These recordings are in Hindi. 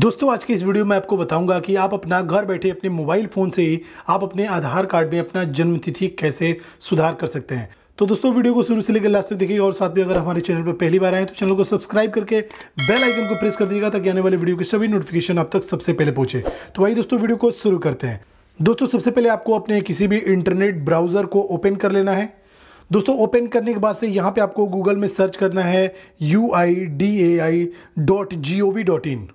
दोस्तों, आज की इस वीडियो में आपको बताऊँगा कि आप अपना घर बैठे अपने मोबाइल फ़ोन से ही आप अपने आधार कार्ड में अपना जन्म तिथि कैसे सुधार कर सकते हैं। तो दोस्तों, वीडियो को शुरू से लेकर लास्ट तक देखिए और साथ में अगर हमारे चैनल पर पहली बार आए तो चैनल को सब्सक्राइब करके बेल आइकन को प्रेस कर दीजिएगा ताकि आने वाले वीडियो की सभी नोटिफिकेशन आप तक सबसे पहले पहुँचे। तो वही दोस्तों, वीडियो को शुरू करते हैं। दोस्तों, सबसे पहले आपको अपने किसी भी इंटरनेट ब्राउज़र को ओपन कर लेना है। दोस्तों, ओपन करने के बाद से यहाँ पे आपको गूगल में सर्च करना है U I D A I dot G O V dot in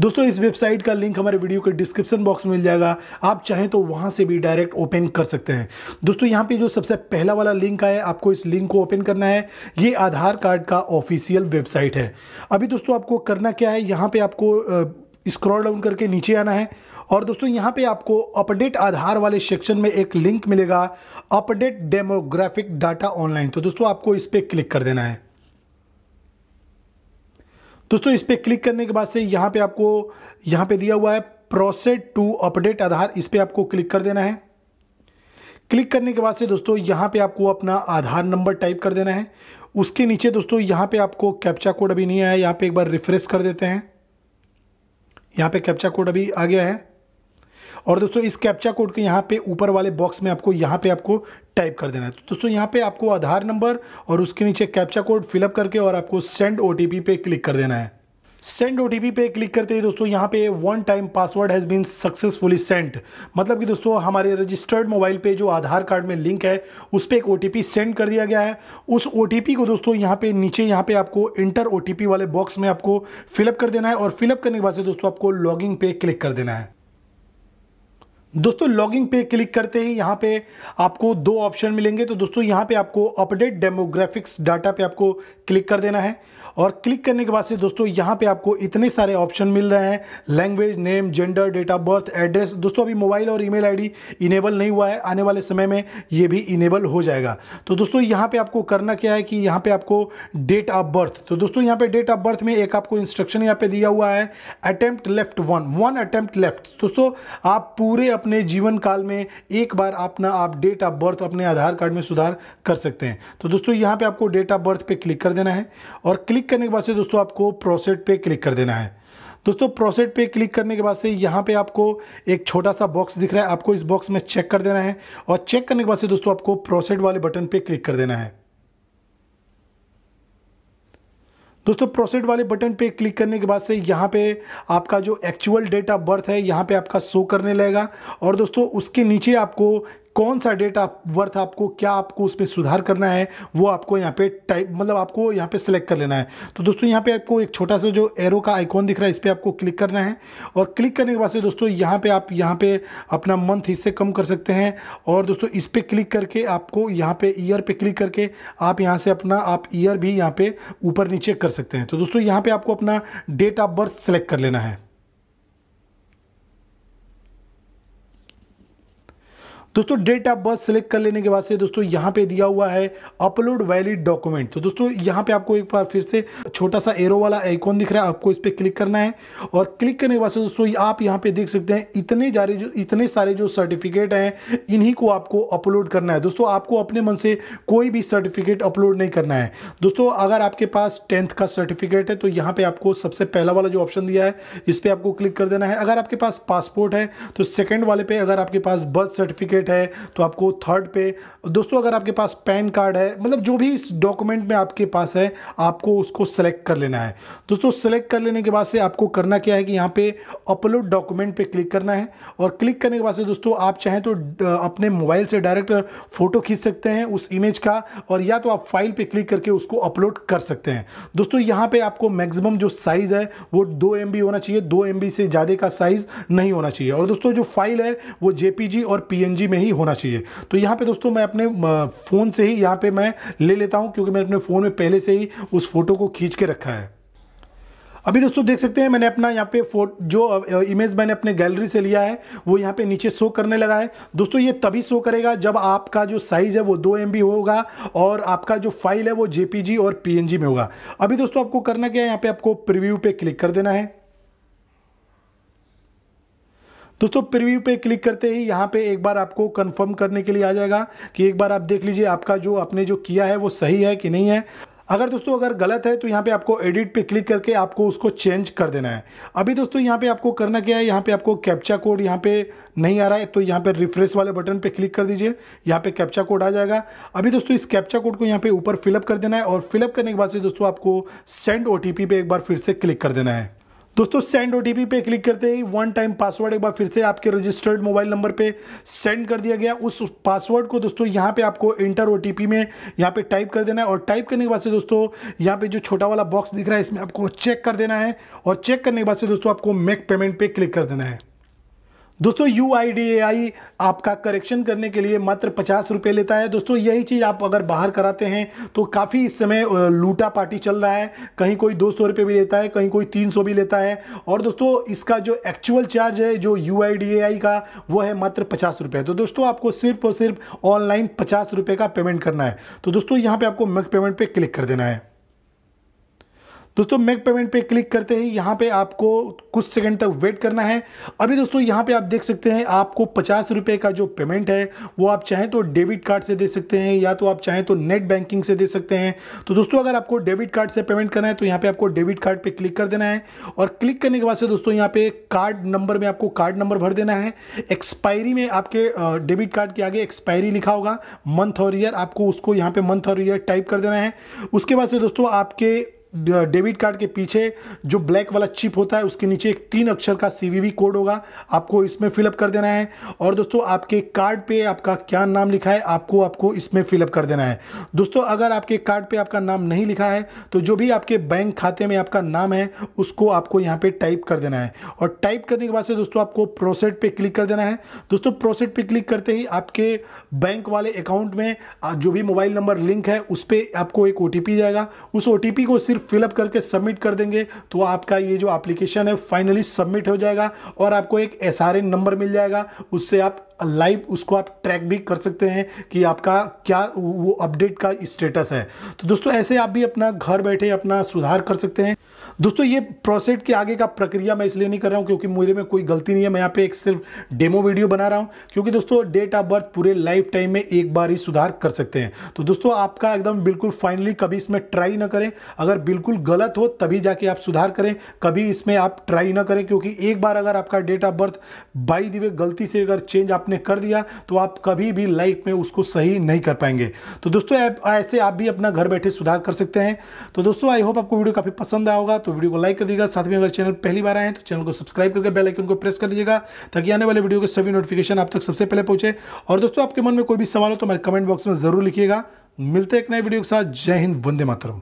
दोस्तों, इस वेबसाइट का लिंक हमारे वीडियो के डिस्क्रिप्शन बॉक्स में मिल जाएगा। आप चाहें तो वहाँ से भी डायरेक्ट ओपन कर सकते हैं। दोस्तों, यहाँ पे जो सबसे पहला वाला लिंक आया, आपको इस लिंक को ओपन करना है। ये आधार कार्ड का ऑफिशियल वेबसाइट है। अभी दोस्तों, आपको करना क्या है? यहाँ पर आपको स्क्रॉल डाउन करके नीचे आना है। और दोस्तों, यहाँ पे आपको अपडेट आधार वाले सेक्शन में एक लिंक मिलेगा, अपडेट डेमोग्राफिक डाटा ऑनलाइन। तो दोस्तों, आपको इस पर क्लिक कर देना है। दोस्तों, इस पर क्लिक करने के बाद से यहाँ पे आपको, यहाँ पे दिया हुआ है प्रोसेड टू अपडेट आधार। इस पर आपको क्लिक कर देना है। क्लिक करने के बाद से दोस्तों, यहाँ पे आपको अपना आधार नंबर टाइप कर देना है। उसके नीचे दोस्तों, यहाँ पे आपको कैप्चा कोड अभी नहीं आया यहाँ पे एक बार रिफ्रेश कर देते हैं। यहाँ पे कैप्चा कोड अभी आ गया है। और दोस्तों, इस कैप्चा कोड के यहाँ पे ऊपर वाले बॉक्स में आपको, यहाँ पे आपको टाइप कर देना है। तो दोस्तों, यहाँ पे आपको आधार नंबर और उसके नीचे कैप्चा कोड फिलअप करके और आपको सेंड ओटीपी पे क्लिक कर देना है। सेंड ओटीपी पे क्लिक करते ही दोस्तों, यहाँ पे one time password has been successfully send मतलब कि दोस्तों, हमारे रजिस्टर्ड मोबाइल पे जो आधार कार्ड में लिंक है, उस पर एक ओटीपी सेंड कर दिया गया है। उस ओटीपी को दोस्तों, यहाँ पे नीचे, यहाँ पे आपको इंटर ओ वाले बॉक्स में आपको फिलअप कर देना है और फिलअप करने के बाद से दोस्तों, आपको लॉगिंग पे क्लिक कर देना है। दोस्तों लॉगिंग पे क्लिक करते ही यहाँ पे आपको दो ऑप्शन मिलेंगे। तो दोस्तों, यहाँ पे आपको अपडेट डेमोग्राफिक्स डाटा पे आपको क्लिक कर देना है। और क्लिक करने के बाद से दोस्तों, यहाँ पे आपको इतने सारे ऑप्शन मिल रहे हैं। Language name gender date of birth address दोस्तों, अभी मोबाइल और ईमेल आईडी इनेबल नहीं हुआ है। आने वाले समय में ये भी इनेबल हो जाएगा। तो दोस्तों, यहाँ पे आपको करना क्या है कि यहाँ पे आपको डेट ऑफ़ बर्थ तो दोस्तों, यहाँ पे डेट ऑफ़ बर्थ में एक आपको इंस्ट्रक्शन यहाँ पे दिया हुआ है। Attempt left one one attempt left दोस्तों, आप पूरे अपने जीवन काल में एक बार अपना आप डेट ऑफ़ बर्थ अपने आधार कार्ड में सुधार कर सकते हैं। तो दोस्तों, यहाँ पे आपको डेट ऑफ़ बर्थ पे क्लिक कर देना है और क्लिक करने के बाद से दोस्तों, आपको प्रोसेड पे क्लिक कर देना है। दोस्तों प्रोसेट पे क्लिक करने के बाद से यहाँ पे आपको एक छोटा सा बॉक्स दिख रहा है। आपको इस बॉक्स में चेक कर देना है और चेक करने के बाद से दोस्तों, आपको प्रोसेड वाले बटन पे क्लिक कर देना है। दोस्तों प्रोसेड वाले बटन पे क्लिक करने के बाद से यहाँ पे आपका जो एक्चुअल डेट ऑफ़ बर्थ है, यहाँ पे आपका शो करने लगेगा। और दोस्तों, उसके नीचे आपको कौन सा डेट ऑफ़ बर्थ आपको, क्या आपको उसमें सुधार करना है, वो आपको यहाँ पे टाइप मतलब आपको यहाँ पे सिलेक्ट कर लेना है। तो दोस्तों, यहाँ पे आपको एक छोटा सा जो एरो का आइकॉन दिख रहा है, इस पर आपको क्लिक करना है। और क्लिक करने के बाद से दोस्तों, यहाँ पे आप, यहाँ पे अपना मंथ हिस्से कम कर सकते हैं। और दोस्तों, इस पर क्लिक करके आपको यहाँ पे ईयर पे क्लिक करके आप यहाँ से अपना, आप ईयर भी यहाँ पे ऊपर नीचे कर सकते हैं। तो दोस्तों, यहाँ पे आपको अपना डेट ऑफ़ बर्थ सेलेक्ट कर लेना है। दोस्तों डेट ऑफ़ बर्थ सेलेक्ट कर लेने के बाद से दोस्तों, यहाँ पे दिया हुआ है अपलोड वैलिड डॉक्यूमेंट तो दोस्तों, यहाँ पे आपको एक बार फिर से छोटा सा एरो वाला आइकॉन दिख रहा है, आपको इस पर क्लिक करना है और क्लिक करने के बाद से दोस्तों, आप यहाँ पे देख सकते हैं, इतने जारे जो, इतने सारे जो सर्टिफिकेट हैं, इन्हीं को आपको अपलोड करना है। दोस्तों, आपको अपने मन से कोई भी सर्टिफिकेट अपलोड नहीं करना है। दोस्तों, अगर आपके पास टेंथ का सर्टिफिकेट है तो यहाँ पर आपको सबसे पहला वाला जो ऑप्शन दिया है, इस पर आपको क्लिक कर देना है। अगर आपके पास पासपोर्ट है तो सेकेंड वाले पे अगर आपके पास बर्थ सर्टिफिकेट सर्टिफिकेट है तो आपको थर्ड पे, दोस्तों, अगर आपके पास पैन कार्ड है मतलब जो भी इस डॉक्यूमेंट में आपके पास है, आपको उसको सेलेक्ट कर लेना है। दोस्तों सेलेक्ट कर लेने के बाद से आपको करना क्या है कि यहाँ पे अपलोड डॉक्यूमेंट पे क्लिक करना है और क्लिक करने के बाद से दोस्तों, आप चाहें तो अपने मोबाइल से डायरेक्ट फ़ोटो खींच सकते हैं उस इमेज का और या तो आप फ़ाइल पे क्लिक करके उसको अपलोड कर सकते हैं। दोस्तों, यहाँ पे आपको मैक्सिमम जो साइज़ है, वो दो एम होना चाहिए। दो एम से ज़्यादा का साइज़ नहीं होना चाहिए। और दोस्तों, जो फ़ाइल है, वो जेपीजी और पीएनजी में ही होना चाहिए। तो यहाँ पे दोस्तों मैं अपने फ़ोन से ही यहाँ पे मैं ले लेता हूँ, क्योंकि मैंने अपने फ़ोन में पहले से ही उस फ़ोटो को खींच के रखा है। अभी दोस्तों देख सकते हैं, मैंने अपना यहाँ पे फ़ोटो जो इमेज मैंने अपने गैलरी से लिया है, वो यहाँ पे नीचे शो करने लगा है। दोस्तों ये तभी शो करेगा जब आपका जो साइज़ है वो दो एम होगा और आपका जो फ़ाइल है वो जेपीजी और पीएनजी में होगा। अभी दोस्तों आपको करना क्या है, यहाँ पे आपको प्रिव्यू पे क्लिक कर देना है। दोस्तों प्रीव्यू पे क्लिक करते ही यहाँ पे एक बार आपको कंफर्म करने के लिए आ जाएगा कि एक बार आप देख लीजिए आपका जो आपने जो किया है वो सही है कि नहीं है। अगर दोस्तों, अगर गलत है तो यहाँ पे आपको एडिट पे क्लिक करके आपको उसको चेंज कर देना है। अभी दोस्तों, यहाँ पे आपको करना क्या है? यहाँ पे आपको कैप्चा कोड यहाँ पे नहीं आ रहा है तो यहाँ पे रिफ्रेश वाले बटन पे क्लिक कर दीजिए। यहाँ पे कैप्चा कोड आ जाएगा। अभी दोस्तों, इस कैप्चा कोड को यहाँ पे ऊपर फिलअप कर देना है और फिलअप करने के बाद से दोस्तों, आपको सेंड ओ पे एक बार फिर से क्लिक कर देना है। दोस्तों सेंड ओटीपी पे क्लिक करते ही वन टाइम पासवर्ड एक बार फिर से आपके रजिस्टर्ड मोबाइल नंबर पे सेंड कर दिया गया। उस पासवर्ड को दोस्तों, यहाँ पे आपको इंटर ओ में यहाँ पे टाइप कर देना है और टाइप करने के बाद से दोस्तों, यहाँ पे जो छोटा वाला बॉक्स दिख रहा है, इसमें आपको चेक कर देना है और चेक करने के बाद से दोस्तों, आपको मेक पेमेंट पे क्लिक कर देना है। दोस्तों यू आई आपका करेक्शन करने के लिए मात्र पचास रुपये लेता है। दोस्तों, यही चीज़ आप अगर बाहर कराते हैं तो काफ़ी इस समय लूटा पार्टी चल रहा है। कहीं कोई दो सौ रुपये भी लेता है, कहीं कोई तीन सौ भी लेता है। और दोस्तों, इसका जो एक्चुअल चार्ज है, जो UIDAI का, वो है मात्र पचास रुपये। तो दोस्तों, आपको सिर्फ़ और सिर्फ़ ऑनलाइन पचास रुपये का पेमेंट करना है। तो दोस्तों, यहाँ पर आपको मेक पेमेंट पर पे क्लिक कर देना है। दोस्तों मेक पेमेंट पे क्लिक करते ही यहाँ पे आपको कुछ सेकंड तक वेट करना है। अभी दोस्तों, यहाँ पे आप देख सकते हैं, आपको पचास रुपये का जो पेमेंट है, वो आप चाहें तो डेबिट कार्ड से दे सकते हैं, या तो आप चाहें तो नेट बैंकिंग से दे सकते हैं। तो दोस्तों, अगर आपको डेबिट कार्ड से पेमेंट करना है तो यहाँ पे आपको डेबिट कार्ड पर क्लिक कर देना है। और क्लिक करने के बाद से दोस्तों, यहाँ पे कार्ड नंबर में आपको कार्ड नंबर भर देना है। एक्सपायरी में आपके डेबिट कार्ड के आगे एक्सपायरी लिखा होगा। मंथ और ईयर आपको उसको यहाँ पे मंथ और ईयर टाइप कर देना है। उसके बाद से दोस्तों, आपके डेबिट कार्ड के पीछे जो ब्लैक वाला चिप होता है, उसके नीचे एक तीन अक्षर का सीवीवी कोड होगा। आपको इसमें फिलअप कर देना है। और दोस्तों, आपके कार्ड पे आपका क्या नाम लिखा है, आपको आपको इसमें फिलअप कर देना है। दोस्तों, अगर आपके कार्ड पे आपका नाम नहीं लिखा है तो जो भी आपके बैंक खाते में आपका नाम है, उसको आपको यहाँ पर टाइप कर देना है। और टाइप करने के बाद से दोस्तों, आपको प्रोसेट पे क्लिक कर देना है। दोस्तों, प्रोसेट पर क्लिक करते ही आपके बैंक वाले अकाउंट में जो भी मोबाइल नंबर लिंक है, उस पर आपको एक ओटीपी जाएगा। उस ओटीपी को सिर्फ़ फिलअप करके सबमिट कर देंगे तो आपका ये जो एप्लीकेशन है फाइनली सबमिट हो जाएगा और आपको एक एस नंबर मिल जाएगा। उससे आप लाइव उसको आप ट्रैक भी कर सकते हैं कि आपका क्या वो अपडेट का स्टेटस है। तो दोस्तों, ऐसे आप भी अपना घर बैठे अपना सुधार कर सकते हैं। दोस्तों, ये प्रोसेस के आगे का प्रक्रिया मैं इसलिए नहीं कर रहा हूँ क्योंकि मेरे में कोई गलती नहीं है। मैं यहाँ पे एक सिर्फ़ डेमो वीडियो बना रहा हूँ क्योंकि दोस्तों डेट ऑफ़ बर्थ पूरे लाइफ टाइम में एक बार ही सुधार कर सकते हैं। तो दोस्तों, आपका एकदम बिल्कुल फाइनली कभी इसमें ट्राई ना करें। अगर बिल्कुल गलत हो, तभी जाके आप सुधार करें। कभी इसमें आप ट्राई ना करें क्योंकि एक बार अगर आपका डेट ऑफ़ बर्थ बाई दिवे गलती से अगर चेंज आपने कर दिया तो आप कभी भी लाइफ में उसको सही नहीं कर पाएँगे। तो दोस्तों ऐसे आप भी अपना घर बैठे सुधार कर सकते हैं। तो दोस्तों आई होप आपको वीडियो काफ़ी पसंद आया होगा। तो वीडियो को लाइक कर दीजिएगा। साथ में अगर चैनल पहली बार आए तो चैनल को सब्सक्राइब करके बेल आइकन को प्रेस कर दीजिएगा, ताकि आने वाले वीडियो के सभी नोटिफिकेशन आप तक सबसे पहले पहुँचे। और दोस्तों, आपके मन में कोई भी सवाल हो तो हमारे कमेंट बॉक्स में ज़रूर लिखिएगा। मिलते एक नए वीडियो के साथ। जय हिंद, वंदे मातरम।